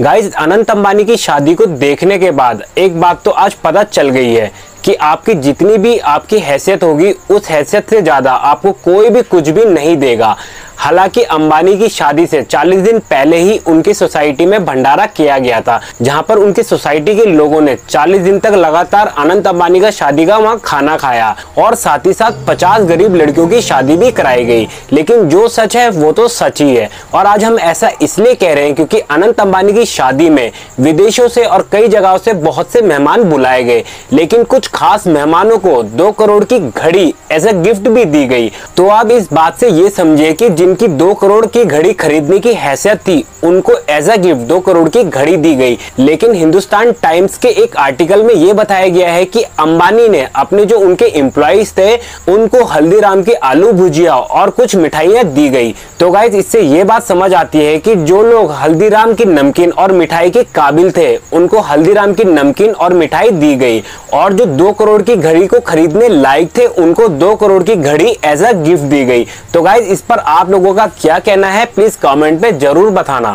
Guys Anant Ambani की शादी को देखने के बाद एक बात तो आज पता चल गई है कि आपकी जितनी भी आपकी हैसियत होगी, उस हैसियत से ज़्यादा आपको कोई भी कुछ भी नहीं देगा। हालाँकि अंबानी की शादी से 40 दिन पहले ही उनकी सोसाइटी में भंडारा किया गया था, जहाँ पर उनकी सोसाइटी के लोगों ने 40 दिन तक लगातार अनंत अंबानी का शादी का वहाँ खाना खाया और साथ ही साथ 50 गरीब लड़कियों की शादी भी कराई गई। लेकिन जो सच है, वो तो सच ही है। और आज हम ऐसा इसलिए कह रहे हैं क्योंकि अनंत अंबानी की शादी में विदेशों से और कई जगहों से बहुत से मेहमान बुलाए गए। लेकिन कुछ खास मेहमानों को दो करोड़ की घड़ी एज ए गिफ्ट भी दी गई। तो आप इस बात से ये समझे कि जिनकी दो करोड़ की घड़ी खरीदने की हैसियत थी, उनको एज अ गिफ्ट दो करोड़ की घड़ी दी गई। लेकिन हिंदुस्तान टाइम्स के एक आर्टिकल में ये बताया गया है कि अंबानी ने अपने जो उनके एम्प्लॉयज़ थे, उनको हल्दीराम की आलू भुजिया और कुछ मिठाइयाँ दी गई। तो गाइज़ इससे ये बात समझ आती है कि जो लोग हल्दीराम की नमकीन और मिठाई के काबिल थे, उनको हल्दीराम की नमकीन और मिठाई दी गई। और जो दो करोड़ की घड़ी को खरीदने लायक थे, उनको दो करोड़ की घड़ी एज अ गिफ्ट दी गई। तो गाइज़ इस पर आप लोगों का क्या कहना है प्लीज़ कमेंट में ज़रूर बताना।